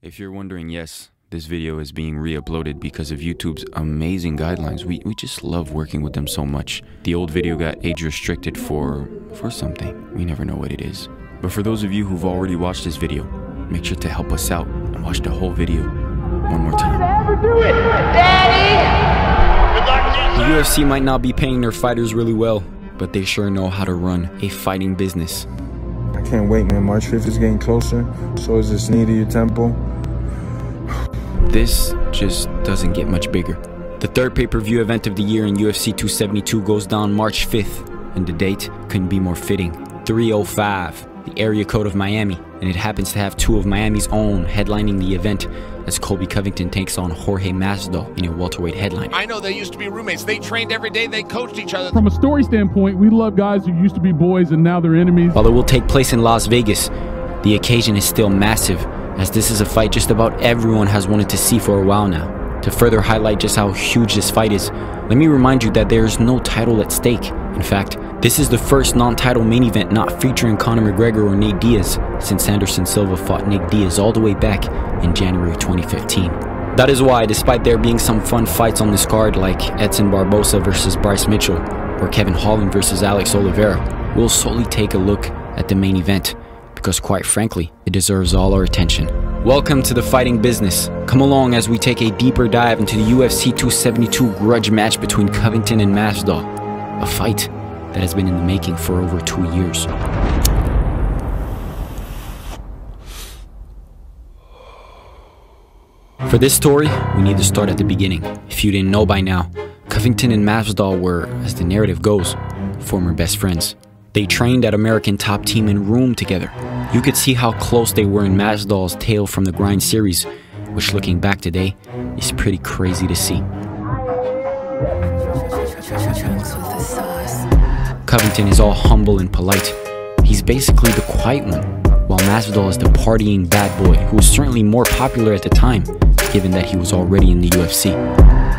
If you're wondering, yes, this video is being re-uploaded because of YouTube's amazing guidelines. We, we just love working with them so much. The old video got age restricted for for something. We never know what it is. But for those of you who've already watched this video, make sure to help us out and watch the whole video one more time. The UFC might not be paying their fighters really well, but they sure know how to run a fighting business. I can't wait, man. March 5th is getting closer. So is this knee to your temple. This just doesn't get much bigger. The third pay-per-view event of the year in UFC 272 goes down March 5th, and the date couldn't be more fitting. 305, the area code of Miami, and it happens to have two of Miami's own headlining the event as Colby Covington takes on Jorge Masvidal in a welterweight headline. I know they used to be roommates. They trained every day. They coached each other. From a story standpoint, we love guys who used to be boys and now they're enemies. While it will take place in Las Vegas, the occasion is still massive, as this is a fight just about everyone has wanted to see for a while now. To further highlight just how huge this fight is, let me remind you that there is no title at stake. In fact, this is the first non-title main event not featuring Conor McGregor or Nate Diaz since Anderson Silva fought Nick Diaz all the way back in January 2015. That is why, despite there being some fun fights on this card like Edson Barboza versus Bryce Mitchell or Kevin Holland versus Alex Oliveira, we'll solely take a look at the main event because quite frankly, it deserves all our attention. Welcome to the fighting business. Come along as we take a deeper dive into the UFC 272 grudge match between Covington and Masvidal, a fight that has been in the making for over two years. For this story, we need to start at the beginning. If you didn't know by now, Covington and Masvidal were, as the narrative goes, former best friends. They trained at American Top Team and Room together. You could see how close they were in Masvidal's Tale from the Grind series, which looking back today is pretty crazy to see. Covington is all humble and polite. He's basically the quiet one, while Masvidal is the partying bad boy who was certainly more popular at the time, given that he was already in the UFC.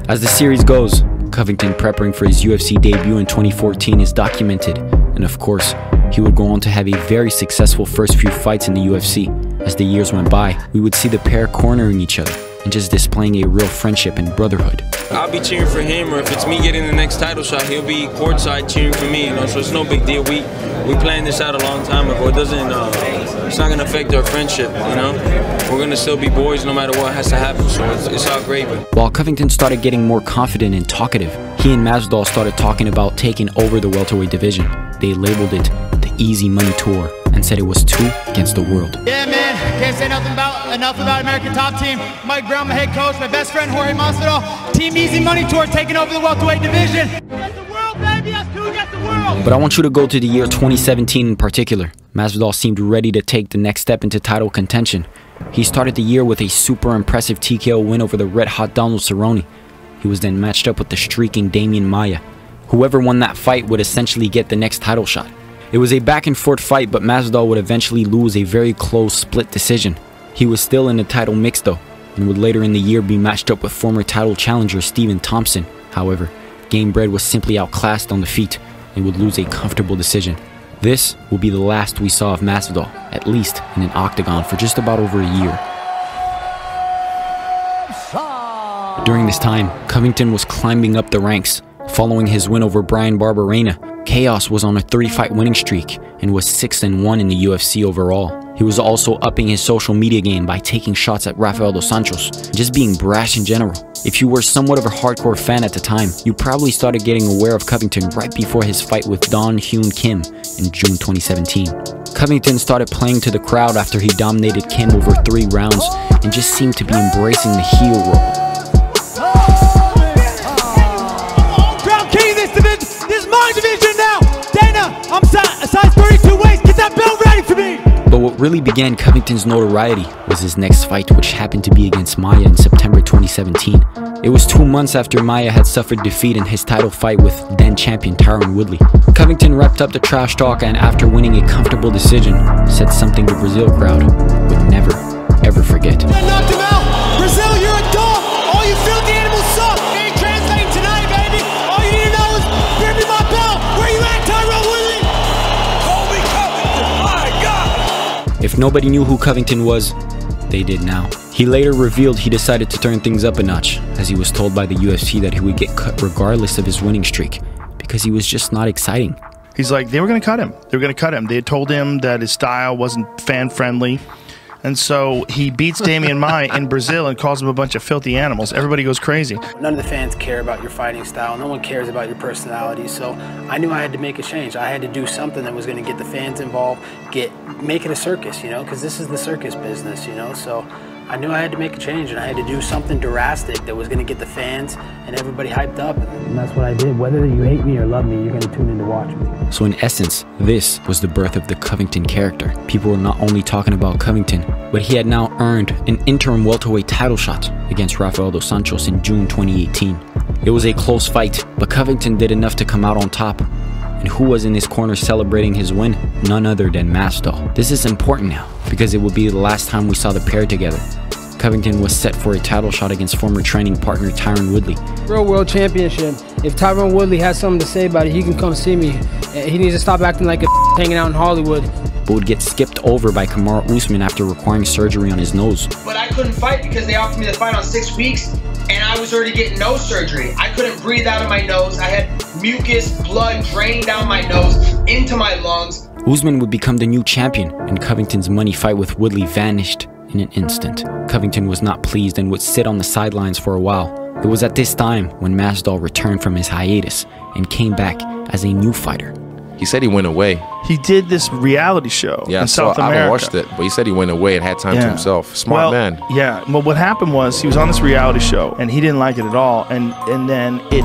As the series goes, Covington preparing for his UFC debut in 2014 is documented, and of course, he would go on to have a very successful first few fights in the UFC. As the years went by, we would see the pair cornering each other and just displaying a real friendship and brotherhood. I'll be cheering for him, or if it's me getting the next title shot, he'll be courtside cheering for me. You know, so it's no big deal. We we planned this out a long time ago. It doesn't. Uh, it's not gonna affect our friendship. You know, we're gonna still be boys no matter what has to happen. So it's, it's all great. While Covington started getting more confident and talkative, he and Masvidal started talking about taking over the welterweight division. They labeled it the Easy Money Tour and said it was two against the world. Yeah, man. Can't say nothing about enough about American Top Team. Mike Brown, my head coach, my best friend Jorge Masvidal. Team Easy Money Tour taking over the welterweight division. Against the world, baby. That's two against the world. But I want you to go to the year 2017 in particular. Masvidal seemed ready to take the next step into title contention. He started the year with a super impressive TKO win over the red-hot Donald Cerrone. He was then matched up with the streaking Damian Maia. Whoever won that fight would essentially get the next title shot. It was a back and forth fight, but Masvidal would eventually lose a very close split decision. He was still in the title mix though, and would later in the year be matched up with former title challenger Stephen Thompson. However, Gamebred was simply outclassed on the feet and would lose a comfortable decision. This will be the last we saw of Masvidal, at least in an octagon for just about over a year. During this time, Covington was climbing up the ranks. Following his win over Bryan Barberena, Chaos was on a 30-fight winning streak and was 6 and 1 in the UFC overall. He was also upping his social media game by taking shots at Rafael dos Santos, just being brash in general. If you were somewhat of a hardcore fan at the time, you probably started getting aware of Covington right before his fight with Dong Hyun Kim in June 2017. Covington started playing to the crowd after he dominated Kim over three rounds and just seemed to be embracing the heel role. Really began Covington's notoriety was his next fight, which happened to be against Maia in September 2017. It was two months after Maia had suffered defeat in his title fight with then champion Tyron Woodley. Covington wrapped up the trash talk and, after winning a comfortable decision, said something the Brazil crowd would never, ever forget. Nobody knew who Covington was, they did now. He later revealed he decided to turn things up a notch, as he was told by the UFC that he would get cut regardless of his winning streak, because he was just not exciting. He's like, they were going to cut him. They were going to cut him. They told him that his style wasn't fan friendly. And so he beats Damian Maia in Brazil and calls him a bunch of filthy animals. Everybody goes crazy. None of the fans care about your fighting style. No one cares about your personality. So I knew I had to make a change. I had to do something that was going to get the fans involved, get make it a circus, you know, because this is the circus business, you know. So I knew I had to make a change and I had to do something drastic that was going to get the fans and everybody hyped up. And that's what I did. Whether you hate me or love me, you're going to tune in to watch me. So in essence, this was the birth of the Covington character. People were not only talking about Covington, but he had now earned an interim welterweight title shot against Rafael dos Anjos in June 2018. It was a close fight, but Covington did enough to come out on top. And who was in his corner celebrating his win? None other than Masvidal. This is important now, because it would be the last time we saw the pair together. Covington was set for a title shot against former training partner Tyron Woodley. Real World Championship. If Tyron Woodley has something to say about it, he can come see me. He needs to stop acting like a hanging out in Hollywood. But would get skipped over by Kamaru Usman after requiring surgery on his nose. But I couldn't fight because they offered me the fight on six weeks, and I was already getting nose surgery. I couldn't breathe out of my nose. I had mucus, blood draining down my nose into my lungs. Usman would become the new champion, and Covington's money fight with Woodley vanished in an instant. Covington was not pleased and would sit on the sidelines for a while. It was at this time when Masvidal returned from his hiatus and came back as a new fighter. He said he went away. He did this reality show Yeah, in so South I America. haven't watched it, but he said he went away and had time to himself. Smart well, man. Yeah. Well, what happened was he was on this reality show and he didn't like it at all, and and then it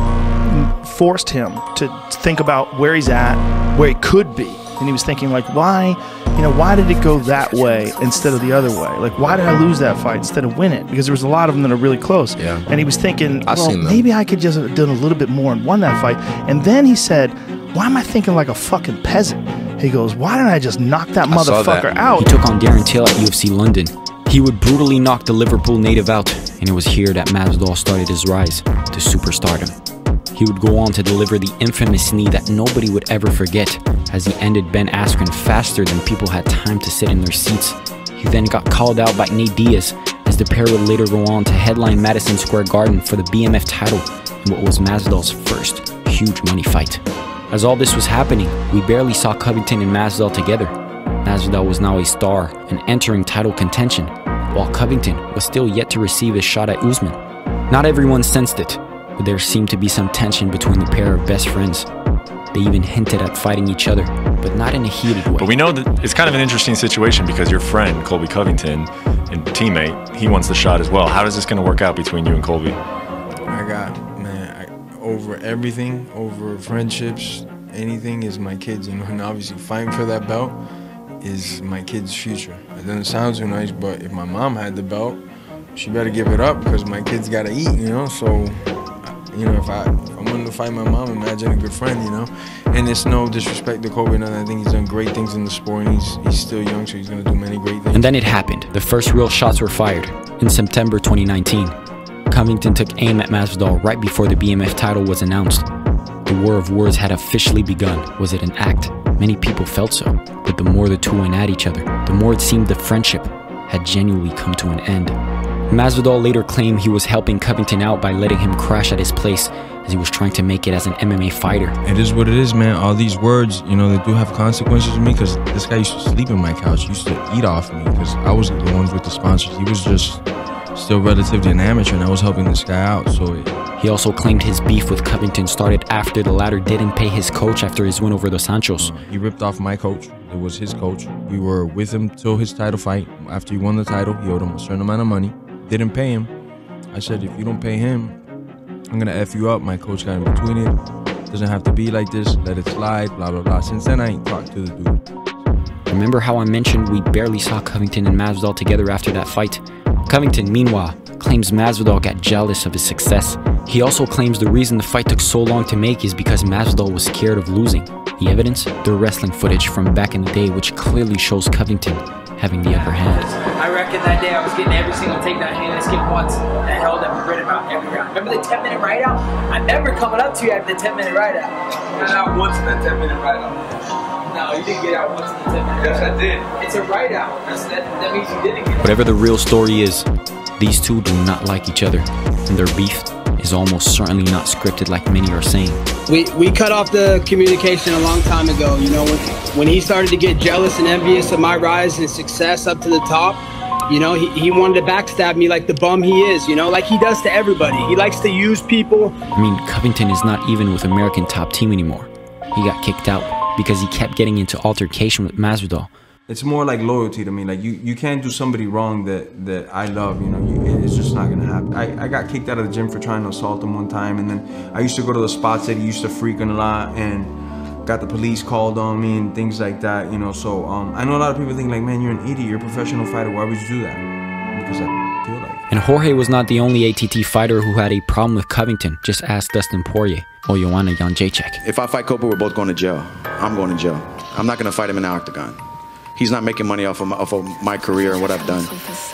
forced him to think about where he's at, where he could be, and he was thinking like, why, you know, why did it go that way instead of the other way? Like, why did I lose that fight instead of win it? Because there was a lot of them that are really close. Yeah. And he was thinking, I've well, seen maybe I could just have done a little bit more and won that fight. And then he said, why am I thinking like a fucking peasant? He goes, why didn't I just knock that I saw that. motherfucker out? He took on Darren Till at UFC London. He would brutally knock the Liverpool native out, and it was here that Masvidal started his rise to superstardom. He would go on to deliver the infamous knee that nobody would ever forget, as he ended Ben Askren faster than people had time to sit in their seats. He then got called out by Nate Diaz, as the pair would later go on to headline Madison Square Garden for the BMF title in what was Masvidal's first huge money fight. As all this was happening, we barely saw Covington and Masvidal together. Masvidal was now a star and entering title contention, while Covington was still yet to receive his shot at Usman. Not everyone sensed it, but there seemed to be some tension between the pair of best friends. They even hinted at fighting each other, but not in a heated way. But we know that it's kind of an interesting situation because your friend, Colby Covington, and teammate, he wants the shot as well. How is this going to work out between you and Colby? I got man I, over everything, over friendships, anything is my kids, you know. And obviously, fighting for that belt is my kid's future. It doesn't sound too nice, but if my mom had the belt, she better give it up because my kids gotta eat, you know. So, you know, if I if I'm willing to fight my mom, imagine a good friend, you know. And it's no disrespect to Colby, and I think he's done great things in the sport. And he's he's still young, so he's gonna do many great things. And then it happened. The first real shots were fired in September 2019. Covington took aim at Masvidal right before the BMF title was announced. The war of words had officially begun. Was it an act? Many people felt so. But the more the two went at each other, the more it seemed the friendship had genuinely come to an end. Masvidal later claimed he was helping Covington out by letting him crash at his place as he was trying to make it as an MMA fighter. It is what it is, man. All these words, you know, they do have consequences to me because this guy used to sleep in my couch, he used to eat off me because I was the ones with the sponsors. He was just still relatively an amateur and I was helping this guy out. So it, He also claimed his beef with Covington started after the latter didn't pay his coach after his win over dos Anjos. Uh, he ripped off my coach. It was his coach. We were with him till his title fight. After he won the title, he owed him a certain amount of money. Didn't pay him. I said, if you don't pay him, I'm gonna F you up. My coach got in between it. Doesn't have to be like this. Let it slide. Blah blah blah. Since then, I ain't talked to the dude. Remember how I mentioned we barely saw Covington and Masvidal together after that fight? Covington, meanwhile, claims Masvidal got jealous of his success. He also claims the reason the fight took so long to make is because Masvidal was scared of losing. The evidence? The wrestling footage from back in the day which clearly shows Covington having the upper hand. I reckon that day I was getting every single takedown hand I skipped once. The hell that we read about every round. Remember the 10 minute ride out? I remember coming up to you after the 10 minute ride out. Got out once in that 10 minute ride out. No, you didn't get out once in the 10 minute Yes, I did. It's a ride out. That, that means you didn't get Whatever the real story is, These two do not like each other, and their beef is almost certainly not scripted like many are saying. We, we cut off the communication a long time ago. You know, when, when he started to get jealous and envious of my rise and success up to the top, you know, he, he wanted to backstab me like the bum he is, you know, like he does to everybody. He likes to use people. I mean, Covington is not even with American top team anymore. He got kicked out because he kept getting into altercation with Masvidal. It's more like loyalty to me. Like you, you can't do somebody wrong that that I love. You know, you, it's just not gonna happen. I, I got kicked out of the gym for trying to assault him one time, and then I used to go to the spots that he used to frequent a lot, and got the police called on me and things like that. You know, so um, I know a lot of people think like, man, you're an idiot. You're a professional fighter. Why would you do that? Because I feel like. And Jorge was not the only ATT fighter who had a problem with Covington. Just ask Dustin Poirier or Joanna Jędrzejczyk. If I fight Colby, we're both going to jail. I'm going to jail. I'm not going to fight him in the octagon. He's not making money off of my, off of my career and what I've done.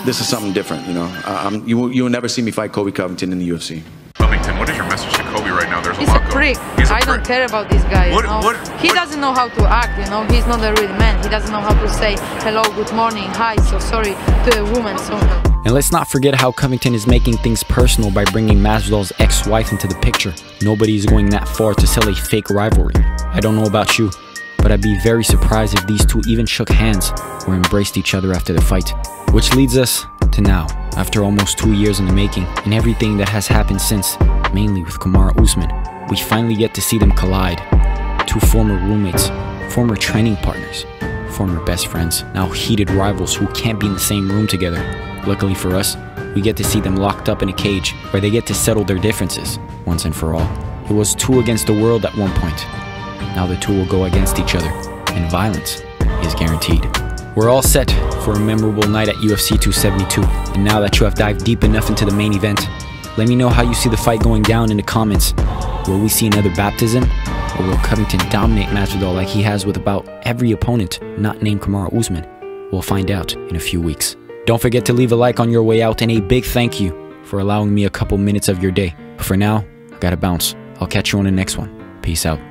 This is something different, you know. Uh, you, will, you will never see me fight Colby Covington in the UFC. Covington, what is your message to Colby right now? There's He's a lot a prick. He's a I prick. I don't care about this guy. What- you know? what- he what- doesn't know how to act, you know. He's not a real man. He doesn't know how to say hello, good morning, hi, so sorry to a woman. So And let's not forget how Covington is making things personal by bringing Masvidal's ex-wife into the picture. Nobody is going that far to sell a fake rivalry. I don't know about you, but I'd be very surprised if these two even shook hands or embraced each other after the fight. Which leads us to now, after almost two years in the making, and everything that has happened since, mainly with Kamaru Usman, we finally get to see them collide. Two former roommates, former training partners, former best friends, now heated rivals who can't be in the same room together. Luckily for us, we get to see them locked up in a cage where they get to settle their differences once and for all. It was two against the world at one point. Now the two will go against each other, and violence is guaranteed. We're all set for a memorable night at UFC 272, and now that you have dived deep enough into the main event, let me know how you see the fight going down in the comments. Will we see another baptism, or will Covington dominate Masvidal like he has with about every opponent not named Kamaru Usman? We'll find out in a few weeks. Don't forget to leave a like on your way out, and a big thank you for allowing me a couple minutes of your day. But for now, I gotta bounce. I'll catch you on the next one. Peace out.